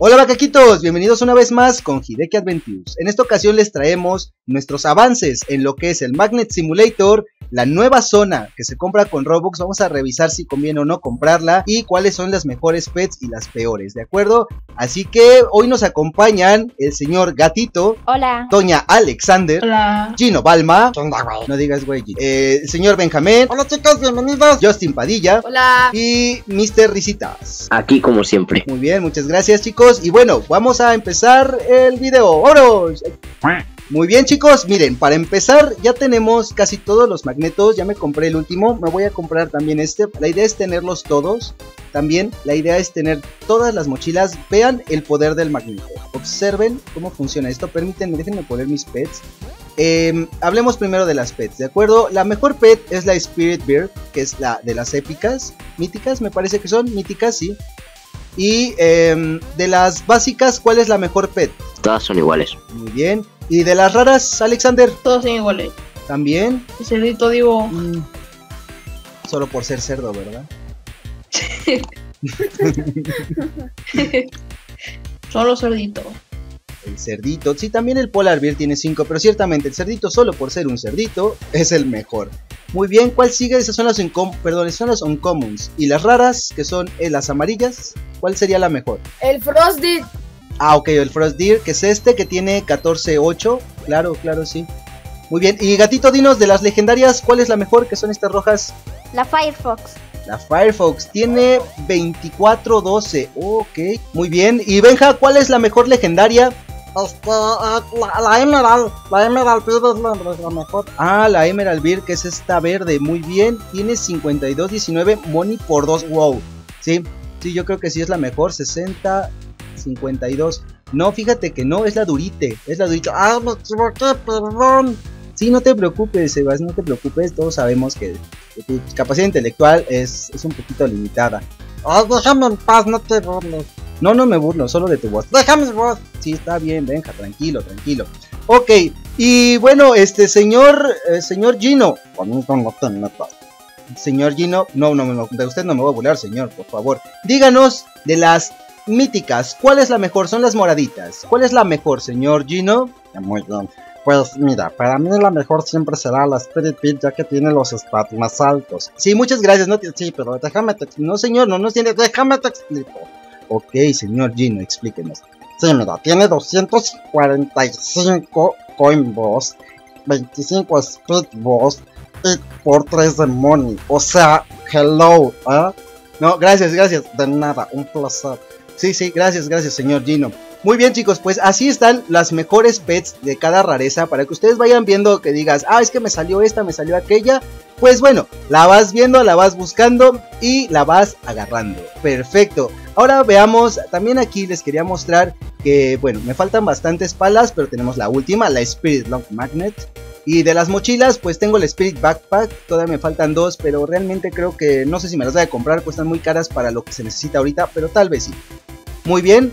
Hola vacaquitos, bienvenidos una vez más con Hideki Adventures. En esta ocasión les traemos nuestros avances en lo que es el Magnet Simulator la nueva zona que se compra con Robux. Vamos a revisar si conviene o no comprarla y cuáles son las mejores pets y las peores, ¿de acuerdo? Así que hoy nos acompañan el señor Gatito. Hola. Doña Alexander. Hola. Gino Balma. No digas güey. Eh, el señor Benjamín. Hola chicos, bienvenidos. Justin Padilla. Hola. Y Mr. Risitas. Aquí como siempre. Muy bien, muchas gracias chicos. Y bueno, vamos a empezar el video. ¡Vámonos! Muy bien chicos, miren, para empezar ya tenemos casi todos los magnetos, ya me compré el último, me voy a comprar también este, la idea es tenerlos todos, también la idea es tener todas las mochilas, vean el poder del magneto, observen cómo funciona esto, permítanme, déjenme poner mis pets, em, hablemos primero de las pets, ¿de acuerdo? La mejor pet es la Spirit Beard, que es la de las épicas, míticas me parece que son, míticas sí, y em, de las básicas, ¿cuál es la mejor pet? Todas son iguales. Muy bien. ¿Y de las raras, Alexander? Todos son iguales. ¿También? El cerdito digo. Mm, solo por ser cerdo, ¿verdad? Solo cerdito. El cerdito. Sí, también el Polar Bear tiene 5, pero ciertamente el cerdito, solo por ser un cerdito, es el mejor. Muy bien, ¿cuál sigue? Esas son las, perdón, son las uncommons. Y las raras, que son eh, las amarillas, ¿cuál sería la mejor? El Frosty. Ah, ok, el Frost Deer, que es este, que tiene 14-8. Claro, claro, sí. Muy bien, y gatito dinos de las legendarias, ¿cuál es la mejor? Que son estas rojas. La Firefox. La Firefox tiene 24-12. Ok, muy bien. Y Benja, ¿cuál es la mejor legendaria? Este, eh, la, Emerald, la Emerald Beard es la, mejor. Ah, la Emerald Beard, que es esta verde, muy bien. Tiene 52-19, money por 2, wow. Sí, sí, yo creo que sí es la mejor. 60, 52. No, fíjate que no, es la Durite. Es la Durite. Ah, me equivoqué, perdón. Sí, no te preocupes, Sebas, no te preocupes. Todos sabemos que, tu capacidad intelectual es, es un poquito limitada. Ay, déjame en paz, no te burles. No, no me burlo, solo de tu voz. Déjame mi voz. Sí, está bien, venga, tranquilo, tranquilo. Ok, y bueno, este señor, eh, señor Gino. Señor Gino, no, no, no, de usted no me voy a burlar, señor, por favor. Díganos de las míticas, ¿cuál es la mejor? Son las moraditas. ¿Cuál es la mejor, señor Gino? Muy bien. Pues mira, para mí la mejor siempre será la Spirit Beat ya que tiene los stats más altos. Sí, muchas gracias. No sí, pero déjame te No, señor, no no tiene. Déjame te explico. Ok, señor Gino, explíquenos. Sí, mira, tiene 245 Coin Boss, 25 Speed Boss y por 3 de Money. O sea, hello, ¿eh? No, gracias, gracias. De nada, un placer. Sí, sí, gracias, gracias, señor Gino. Muy bien, chicos, pues así están las mejores pets de cada rareza para que ustedes vayan viendo que digas, ah, es que me salió esta, me salió aquella. Pues bueno, la vas viendo, la vas buscando y la vas agarrando. Perfecto. Ahora veamos, también aquí les quería mostrar que, bueno, me faltan bastantes palas, pero tenemos la última, la Spirit Long Magnet. Y de las mochilas, pues tengo el Spirit Backpack, todavía me faltan dos, pero realmente creo que no sé si me las voy a comprar, cuestan muy caras para lo que se necesita ahorita, pero tal vez sí. Muy bien.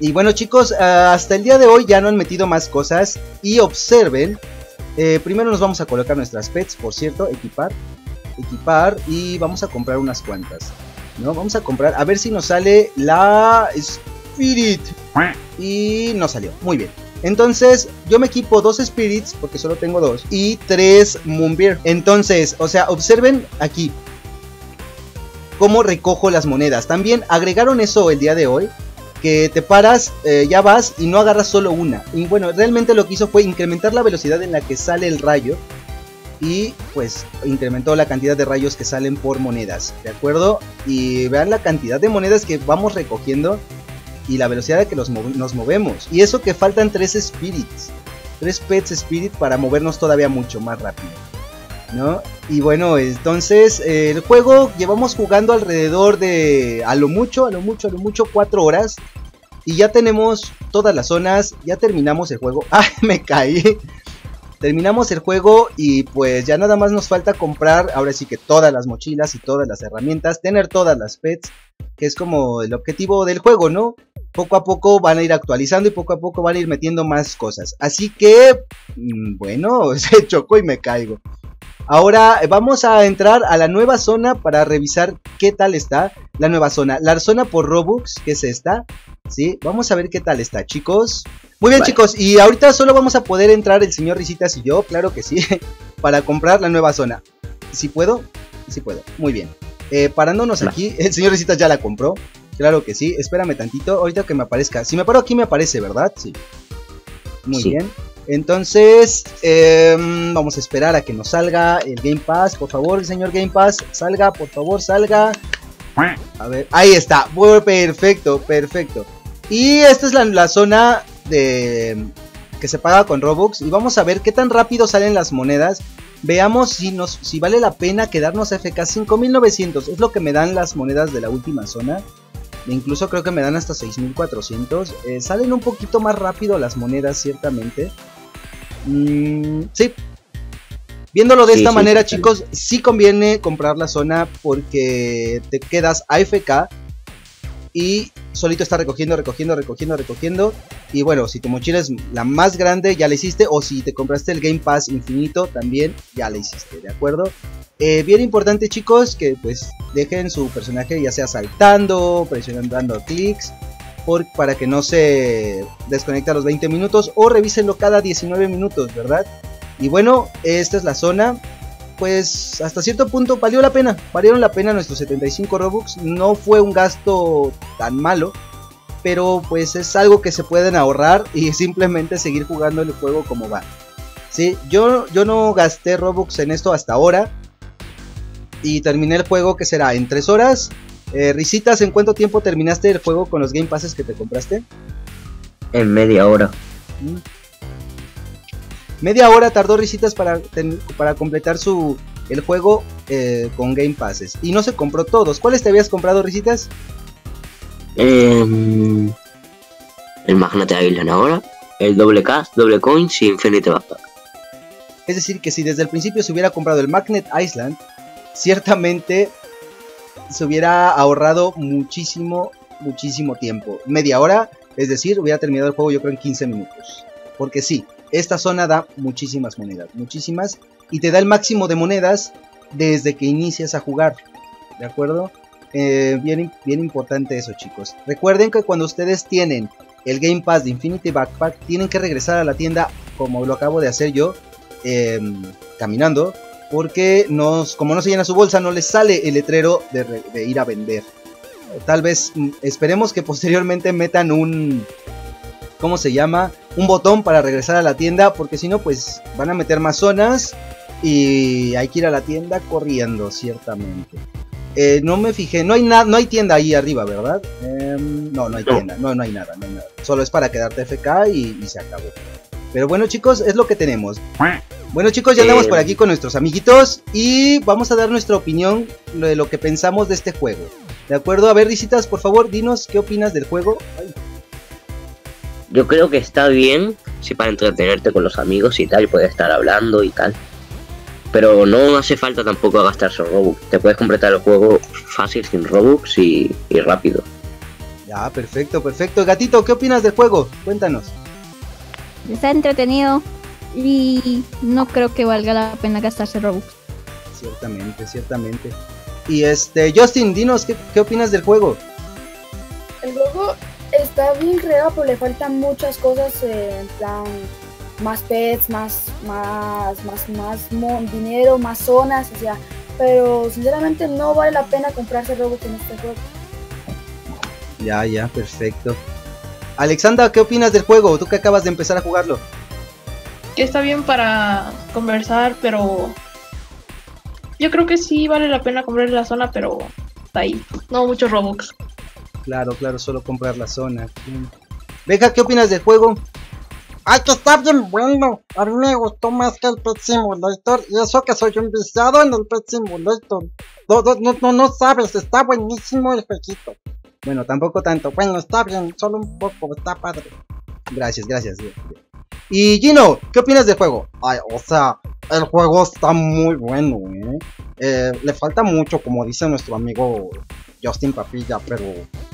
Y bueno chicos, ah, hasta el día de hoy ya no han metido más cosas. Y observen. Eh, primero nos vamos a colocar nuestras pets, por cierto, equipar. Equipar y vamos a comprar unas cuantas. ¿No? Vamos a comprar, a ver si nos sale la Spirit. Y no salió, muy bien. Entonces, yo me equipo dos Spirits, porque solo tengo dos, y tres Moonbeer. Entonces, o sea, observen aquí cómo recojo las monedas. También agregaron eso el día de hoy. Que te paras, eh, ya vas y no agarras solo una. Y bueno, realmente lo que hizo fue incrementar la velocidad en la que sale el rayo. Y pues incrementó la cantidad de rayos que salen por monedas. ¿De acuerdo? Y vean la cantidad de monedas que vamos recogiendo. Y la velocidad de que nos movemos. Y eso que faltan tres spirits. Tres pets spirit para movernos todavía mucho más rápido. ¿No? Y bueno, entonces el juego llevamos jugando alrededor de a lo mucho, a lo mucho, a lo mucho cuatro horas. Y ya tenemos todas las zonas, ya terminamos el juego. ¡Ay, me caí! Terminamos el juego y pues ya nada más nos falta comprar, ahora sí que todas las mochilas y todas las herramientas, tener todas las pets, que es como el objetivo del juego, ¿no? Poco a poco van a ir actualizando y poco a poco van a ir metiendo más cosas. Así que, mm, bueno, se chocó y me caigo. Ahora eh, vamos a entrar a la nueva zona para revisar qué tal está la nueva zona. La zona por Robux, que es esta. Sí, vamos a ver qué tal está, chicos. Muy bien, Vale. chicos, y ahorita solo vamos a poder entrar el señor Risitas y yo, claro que sí, para comprar la nueva zona. Si puedo, si puedo. Muy bien. Eh, parándonos aquí, el señor Risitas ya la compró. Claro que sí. Espérame tantito, ahorita que me aparezca. Si me paro aquí me aparece, ¿verdad? Sí. Muy Sí. bien. Entonces, em, vamos a esperar a que nos salga el Game Pass. Por favor, señor Game Pass, salga, por favor, salga. A ver, ahí está. Perfecto, perfecto. Y esta es la, zona de que se paga con Robux. Y vamos a ver qué tan rápido salen las monedas. Veamos si, nos, si vale la pena quedarnos FK 5900. Es lo que me dan las monedas de la última zona. Incluso creo que me dan hasta 6400. Eh, salen un poquito más rápido las monedas, ciertamente. Mm, sí. Viéndolo de Sí, esta sí, manera, sí. chicos, sí conviene comprar la zona porque te quedas AFK y solito está recogiendo, recogiendo, recogiendo, recogiendo. Y bueno, si tu mochila es la más grande, ya la hiciste. O si te compraste el Game Pass infinito, también ya la hiciste, ¿de acuerdo? Eh, bien importante, chicos, que pues dejen su personaje ya sea saltando, presionando, dando clics. Por, para que no se desconecte a los 20 minutos o revísenlo cada 19 minutos, ¿verdad? Y bueno, esta es la zona. Pues hasta cierto punto valió la pena. Valieron la pena nuestros 75 Robux. No fue un gasto tan malo. Pero pues es algo que se pueden ahorrar y simplemente seguir jugando el juego como va. Sí, yo, yo no gasté Robux en esto hasta ahora. Y terminé el juego que será en 3 horas. Eh, Risitas, ¿en cuánto tiempo terminaste el juego con los Game Passes que te compraste? En media hora. Mm. Media hora tardó Risitas para, para completar su el juego eh, con Game Passes. Y no se compró todos. ¿Cuáles te habías comprado, Risitas? Em, el Magnate Island ahora. El doble cash, doble coins y Infinite Backpack. Es decir, que si desde el principio se hubiera comprado el Magnet Island, ciertamente se hubiera ahorrado muchísimo, muchísimo tiempo. Media hora, es decir, hubiera terminado el juego yo creo en 15 minutos. Porque sí, esta zona da muchísimas monedas, muchísimas, y te da el máximo de monedas desde que inicias a jugar. ¿De acuerdo? Eh, bien, bien importante eso, chicos. Recuerden que cuando ustedes tienen el Game Pass de Infinity Backpack, tienen que regresar a la tienda, como lo acabo de hacer yo, eh, caminando, porque nos, como no se llena su bolsa, no les sale el letrero de, re- de ir a vender. Tal vez mm, esperemos que posteriormente metan un, ¿cómo se llama? Un botón para regresar a la tienda, porque si no, pues van a meter más zonas y hay que ir a la tienda corriendo, ciertamente. Eh, no me fijé, no hay nada, no hay tienda ahí arriba, ¿verdad? Em, no, no hay No. tienda, no, no hay nada, no hay nada. Solo es para quedarte FK y, y se acabó. Pero bueno, chicos, es lo que tenemos. Bueno, chicos, ya andamos Eh. por aquí con nuestros amiguitos y vamos a dar nuestra opinión de lo que pensamos de este juego. ¿De acuerdo? A ver, Risitas, por favor, dinos qué opinas del juego. Ay, Yo creo que está bien, sí, para entretenerte con los amigos y tal, y poder estar hablando y tal. Pero no hace falta tampoco gastarse Robux. Te puedes completar el juego fácil sin Robux y, y rápido. ya, perfecto, perfecto. Gatito, ¿qué opinas del juego? Cuéntanos. Está entretenido y no creo que valga la pena gastarse Robux. Ciertamente, ciertamente. Y este, Justin, dinos qué, qué opinas del juego. El juego está bien creado, pero le faltan muchas cosas eh, en plan más pets, más, más, más, más mo- dinero, más zonas, o sea, pero sinceramente no vale la pena comprarse Robux en este juego. Ya, ya, perfecto. Alexandra, ¿qué opinas del juego? Tú que acabas de empezar a jugarlo. Que está bien para conversar, pero yo creo que sí vale la pena comprar la zona, pero está ahí. No muchos Robux. Claro, claro, solo comprar la zona. Beja, ¿qué opinas del juego? Ay, que está bien bueno. A mí me gustó más que el Pet Simulator. Y eso que soy un viciado en el Pet Simulator. No, no, no, no, no sabes, está buenísimo el jueguito. Bueno, tampoco tanto. Bueno, está bien, solo un poco, está padre. Gracias, gracias. Y Gino, ¿qué opinas del juego? O sea, el juego está muy bueno, ¿eh? Eh, le falta mucho, como dice nuestro amigo Justin Papilla, pero,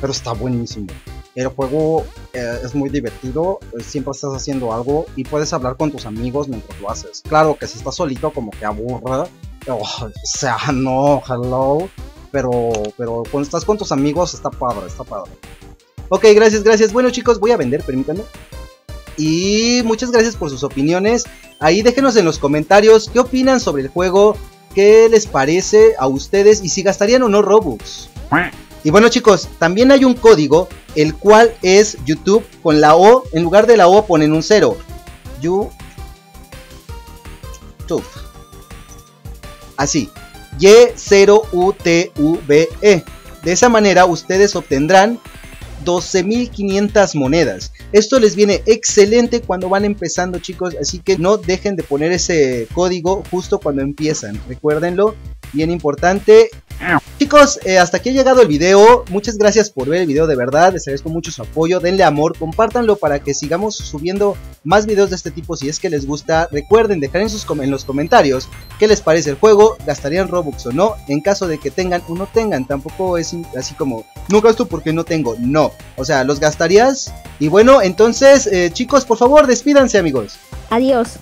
pero está buenísimo. El juego eh, es muy divertido, eh, siempre estás haciendo algo y puedes hablar con tus amigos mientras lo haces. Claro que si estás solito como que aburre, Oh, o sea, no, hello. Pero, pero cuando estás con tus amigos está padre, está padre. Ok, gracias, gracias. Bueno chicos, voy a vender, permítanme. Y muchas gracias por sus opiniones. Ahí déjenos en los comentarios qué opinan sobre el juego, qué les parece a ustedes y si gastarían o no Robux. Y bueno chicos, también hay un código, el cual es YouTube con la O, en lugar de la O ponen un 0. YouTube. Así, Y0UTVE. De esa manera ustedes obtendrán 12.500 monedas. Esto les viene excelente cuando van empezando chicos, así que no dejen de poner ese código justo cuando empiezan. Recuérdenlo, bien importante. Chicos, eh, hasta aquí ha llegado el video. Muchas gracias por ver el video, de verdad. Les agradezco mucho su apoyo. Denle amor, compártanlo para que sigamos subiendo más videos de este tipo si es que les gusta. Recuerden dejar en, sus en los comentarios qué les parece el juego, gastarían Robux o no. En caso de que tengan o no tengan, tampoco es así como, no gasto porque no tengo. No, o sea, los gastarías. Y bueno, entonces, eh, chicos, por favor, despídanse, amigos. Adiós.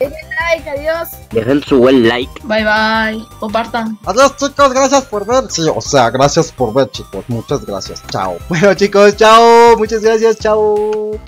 like, adiós. Dejen su buen like. Bye bye. Compartan. Adiós chicos, gracias por ver. Sí, o sea, gracias por ver chicos. Muchas gracias. Chao. Bueno chicos, chao. Muchas gracias, chao.